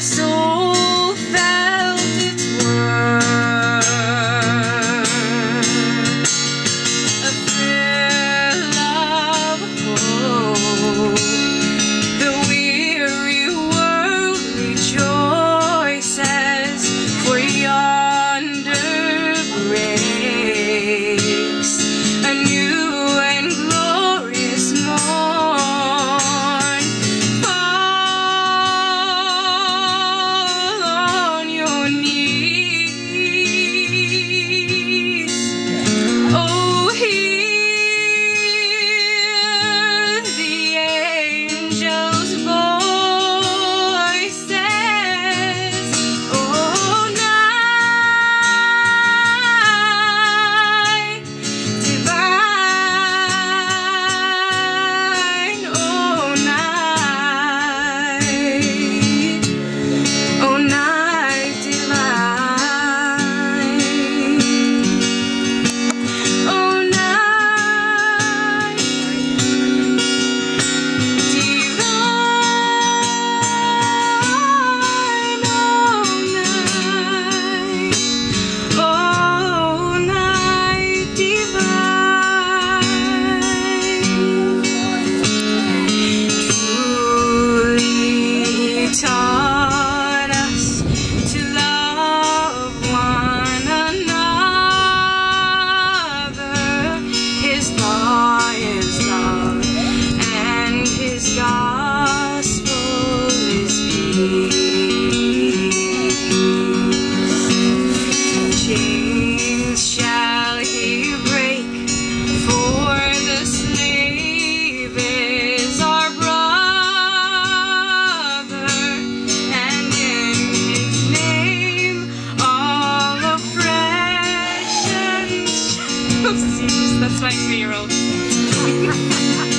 soul. That's my three-year-old.